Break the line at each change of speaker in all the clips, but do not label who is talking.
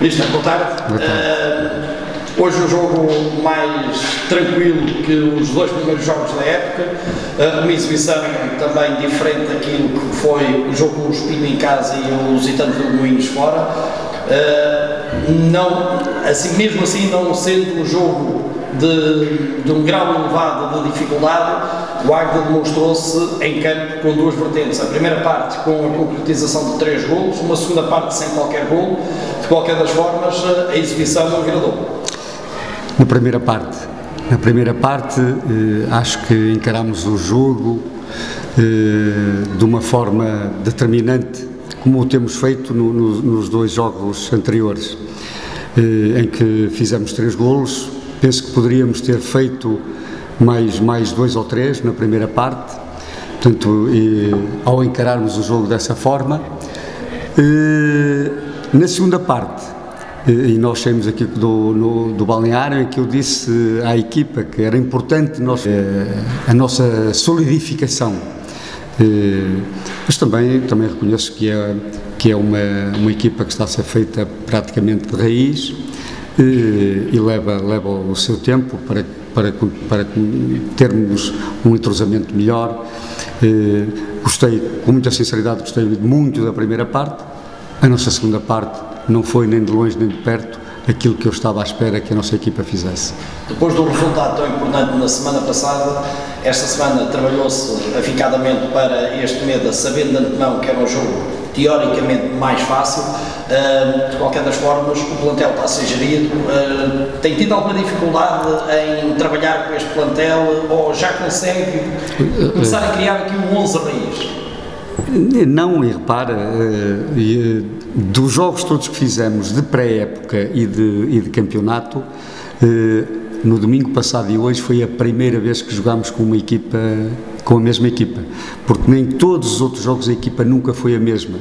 Ministro, boa tarde.
Boa tarde.
Uh, hoje um jogo mais tranquilo que os dois primeiros jogos da época, uh, uma exibição também diferente daquilo que foi o jogo com o Espinho em casa e o Lusitano de Moinhos fora. Uh, não, assim, mesmo assim, não sendo um jogo de, de um grau elevado de dificuldade, o Águeda demonstrou-se em campo com duas vertentes. A primeira parte com a concretização de três golos, uma segunda parte sem qualquer golo. De qualquer das formas, a exibição não agradou.
Na primeira parte, na primeira parte, eh, acho que encaramos o jogo eh, de uma forma determinante, como o temos feito no, no, nos dois jogos anteriores, eh, em que fizemos três golos. Poderíamos ter feito mais, mais dois ou três na primeira parte. Portanto, ao encararmos o jogo dessa forma, na segunda parte, e nós saímos aqui do, no, do balneário em que eu disse à equipa que era importante nós, a nossa solidificação. Mas também, também reconheço que é, que é uma, uma equipa que está a ser feita praticamente de raiz e leva, leva o seu tempo para, para, para termos um entrosamento melhor. Gostei, com muita sinceridade, gostei muito da primeira parte. A nossa segunda parte não foi nem de longe nem de perto aquilo que eu estava à espera que a nossa equipa fizesse.
Depois do resultado tão importante na semana passada, esta semana trabalhou-se aficadamente para este Meda, sabendo de antemão que era um jogo teoricamente mais fácil. de qualquer das formas, o plantel está a ser gerido. tem tido alguma dificuldade em trabalhar com este plantel ou já consegue começar a criar aqui um 11 raiz?
Não, e repara, dos jogos todos que fizemos de pré-época e de, e de campeonato, no domingo passado e hoje foi a primeira vez que jogámos com uma equipa, com a mesma equipa, porque nem todos os outros jogos a equipa nunca foi a mesma.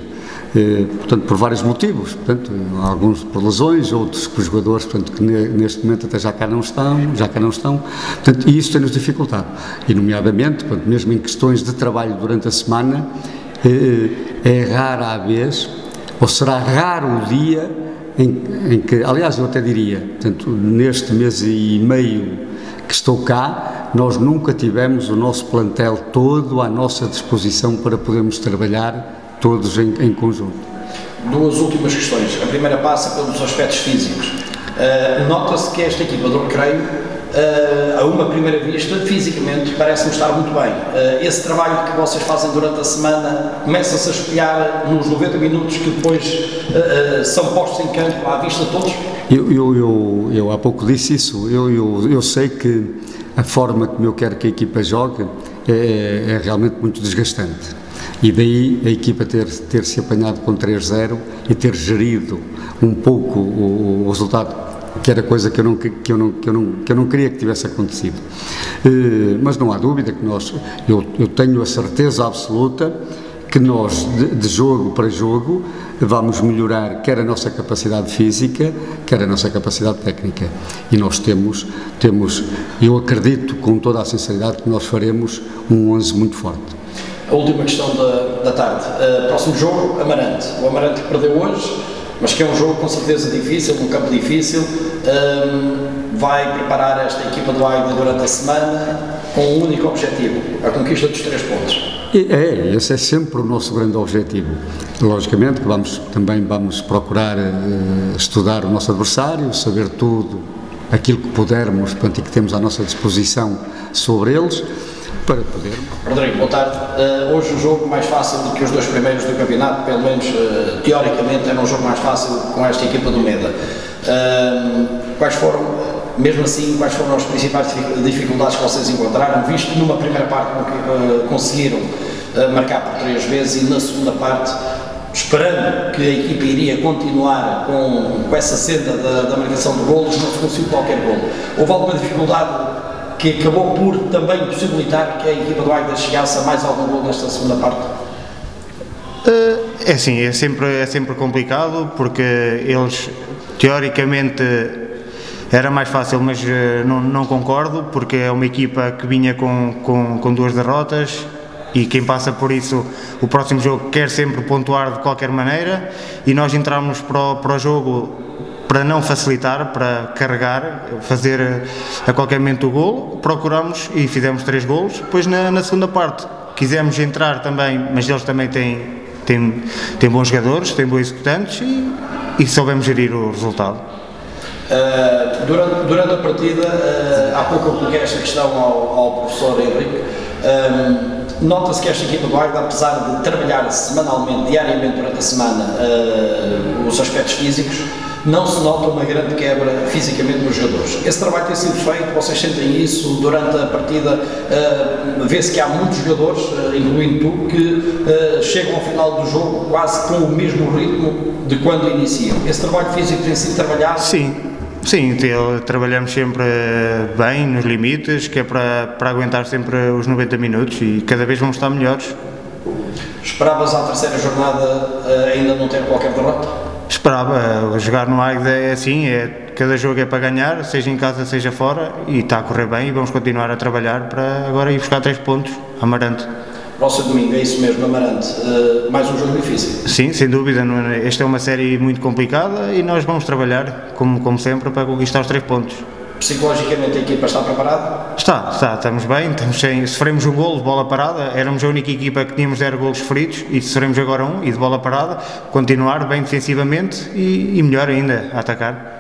portanto, por vários motivos, portanto, alguns por lesões, outros por jogadores, portanto, que neste momento até já cá não estão, já cá não estão, portanto, e isso tem-nos dificultado, e nomeadamente, portanto, mesmo em questões de trabalho durante a semana, é rara a vez, ou será raro o dia em, em, que, aliás, eu até diria, portanto, neste mês e meio que estou cá, nós nunca tivemos o nosso plantel todo à nossa disposição para podermos trabalhar todos em, em conjunto.
Duas últimas questões. A primeira passa pelos aspectos físicos. Uh, Nota-se que esta equipa do Recreio uh, a uma primeira vista, fisicamente, parece-me estar muito bem. Uh, esse trabalho que vocês fazem durante a semana começa-se a espelhar nos 90 minutos que depois são postos em campo à vista de todos?
Eu, eu, eu, eu há pouco disse isso. Eu, eu, eu sei que a forma como eu quero que a equipa jogue é, é realmente muito desgastante. E daí a equipa ter, ter se apanhado com 3-0 e ter gerido um pouco o, o resultado que era coisa que eu não, que eu não, que eu não, que eu não queria que tivesse acontecido. Uh, mas não há dúvida que nós, eu, eu tenho a certeza absoluta que nós, de, de, jogo para jogo, vamos melhorar quer a nossa capacidade física, quer a nossa capacidade técnica. E nós temos, temos eu acredito com toda a sinceridade que nós faremos um 11 muito forte.
A última questão da, da tarde. Uh, próximo jogo, Amarante. O Amarante perdeu hoje mas que é um jogo com certeza difícil, num campo difícil. Um, vai preparar esta equipa do Águia durante a semana com um único objetivo, a conquista dos três pontos.
É, esse é sempre o nosso grande objetivo. Logicamente que vamos, também vamos procurar uh, estudar o nosso adversário, saber tudo, aquilo que pudermos, portanto, e que temos à nossa disposição sobre eles, para poder.
Rodrigo, boa tarde. Uh, hoje o jogo mais fácil do que os dois primeiros do campeonato, pelo menos uh, teoricamente era um jogo mais fácil com esta equipa do Meda. Uh, quais foram, mesmo assim, quais foram as principais dificuldades que vocês encontraram, visto que numa primeira parte conseguiram marcar por três vezes e na segunda parte esperando que a equipa iria continuar com, com essa senda da, da marcação de golos, não se conseguiu qualquer golo. Houve alguma dificuldade que acabou por também possibilitar que a equipa do Águeda chegasse a mais algum gol nesta segunda parte?
É sim, é sempre, é sempre complicado porque eles teoricamente era mais fácil, mas eh, não, não concordo porque é uma equipa que vinha com, com, com duas derrotas e quem passa por isso, o próximo jogo quer sempre pontuar de qualquer maneira e nós entramos para o, para o jogo para não facilitar, para carregar, fazer a qualquer momento o golo, procuramos e fizemos três golos. Depois na, na segunda parte quisemos entrar também, mas eles também têm, têm, têm bons jogadores, têm bons executantes e, e soubemos gerir o resultado.
Uh, durante, durante a partida, uh, há pouco eu coloquei esta questão ao, ao professor Henrique. Um, Nota-se que esta equipa do Águeda, apesar de trabalhar semanalmente, diariamente durante a semana, uh, os aspectos físicos, não se nota uma grande quebra fisicamente nos jogadores. Esse trabalho tem sido feito, vocês sentem isso durante a partida, uh, vê-se que há muitos jogadores, uh, incluindo tu, que uh, chegam ao final do jogo quase com o mesmo ritmo de quando iniciam. Esse trabalho físico tem sido trabalhado?
Sim, Sim, trabalhamos sempre bem, nos limites, que é para, para aguentar sempre os 90 minutos e cada vez vamos estar melhores.
Esperavas à terceira jornada ainda não ter qualquer derrota?
Esperava, jogar no Águeda é assim, é, cada jogo é para ganhar, seja em casa, seja fora, e está a correr bem e vamos continuar a trabalhar para agora ir buscar três pontos, Amarante.
Próximo domingo, é isso mesmo, Amarante. Uh, mais um jogo difícil.
Sim, sem dúvida. É? Esta é uma série muito complicada e nós vamos trabalhar, como, como sempre, para conquistar os três pontos.
Psicologicamente a equipa está preparada?
Está, está, estamos bem, estamos sem, sofremos um golo de bola parada, éramos a única equipa que tínhamos 0 golos feridos e sofremos agora um e de bola parada, continuar bem defensivamente e, e melhor ainda a atacar.